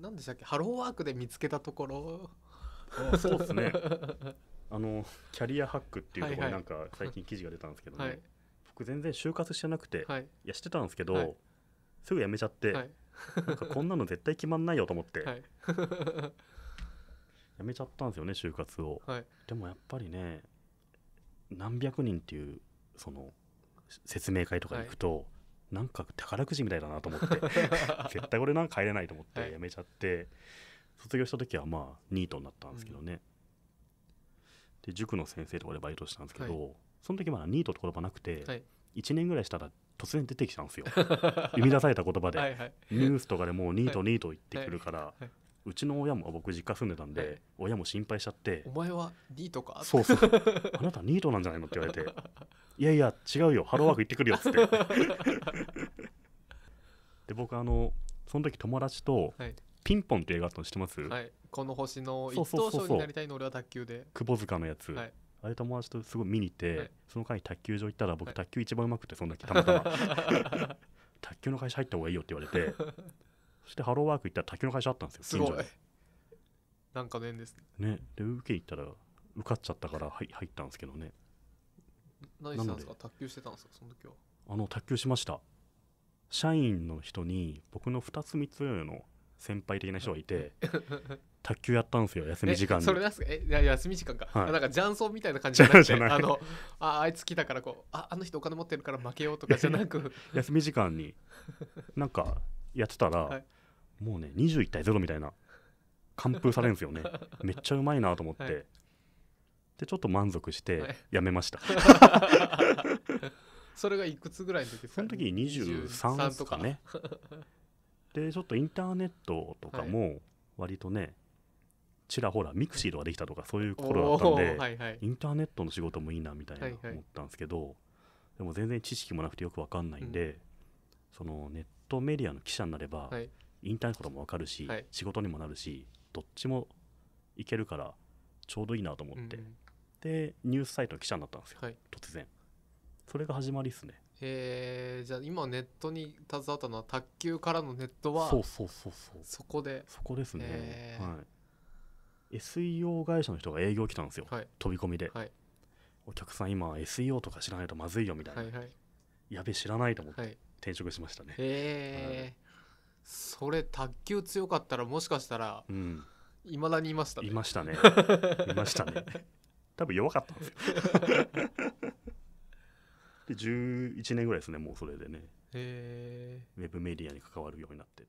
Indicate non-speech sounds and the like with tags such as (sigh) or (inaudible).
何でしたっけ？ハローワークで見つけたところ。あそうですね。(laughs) あのキャリアハックっていうところになんか最近記事が出たんですけどね、はい。僕全然就活してなくて、い、はい。やしてたんですけど、はい。すぐ辞めちゃって、はい。なんかこんなの絶対決まんないよと思って、はい。(laughs) (laughs) 辞めちゃったんですよね就活を。はい。でもやっぱりね何百人っていうその説明会とかに行くと、なんか宝くじみたいだなと思って。(laughs) 絶対俺なんか入れないと思ってはい。辞めちゃって、卒業した時はまあニートになったんですけどね、で塾の先生とかでバイトしたんですけど、その時まだニートって言葉なくて、はい。1年ぐらいしたら突然出てきたんですよ。(laughs) 生み出された言葉で、はいはい。ニュースとかでもうニートニート言ってくるから、はい。うちの親も僕実家住んでたんで、はい。親も心配しちゃって。お前は D とか？そうそう。(laughs) あなたニートなんじゃないのって言われていやいや違うよ。ハローワーク (laughs) 行ってくるよっつって。(laughs) で僕あのその時友達とはい。ピンポンって映画あったの知ってます、はい。この星の一そうそうそうそう。等賞になりたいの俺は卓球で。窪塚のやつ、はい。あれ友達とすごい見に行って、はい。その回卓球場行ったら僕、はい。卓球一番うまくてその時たまたま。(laughs) 卓球の会社入った方がいいよって言われて。そしてハローワーク行ったら卓球の会社あったんですよすごい。近所に。なんかの縁ですね。ね。で受け行ったら受かっちゃったからはい入ったんですけどね何してたんですなか？卓球してたんですか？その時は。あの卓球しました。社員の人に僕の2つ3つ上の先輩的な人がいて (laughs) 卓球やったんですよ休み時間えにそれなんすか？えいや休み時間か、はい。あなんか雀荘みたいな感じじゃなくて (laughs) じゃない。あのああいつ来たからこうああの人お金持ってるから負けようとかじゃなく (laughs) 休み時間に。なんかやってたら、はい。もうね21対0みたいな完封されるんですよね。めっちゃうまいなと思って、はいでちょっと満足してはい。やめました、(laughs) それがいくつぐらいの時ですか？その時23ですかね。(laughs) でちょっとインターネットとかも割とねちらほらミクシーとかできたとかそういう頃だったんで、ーはいはい。インターネットの仕事もいいなみたいなはいはい。思ったんですけど、でも全然知識もなくてよくわかんないんで、そのネットメディアの記者になれば、はい。インターネットもわかるし、はい。仕事にもなるしどっちもいけるからちょうどいいなと思って、うんうんでニュースサイトの記者になったんですよ。はい。突然。それが始まりですね。えー、じゃあ今ネットに携わったのは卓球からのネットはそうそうそうそう。そこで。そこですね、はい、SEO 会社の人が営業来たんですよ、はい。飛び込みで、はい。お客さん今 SEO とか知らないとまずいよみたいな、はいはい。やべ知らないと思ってはい。転職しましたね、えー。それ卓球強かったらもしかしたらうん。いまだにいましたね。いましたね。(laughs) いましたね多分弱かったんですよ。(laughs) で11年ぐらいですねもうそれでね。ウェブメディアに関わるようになって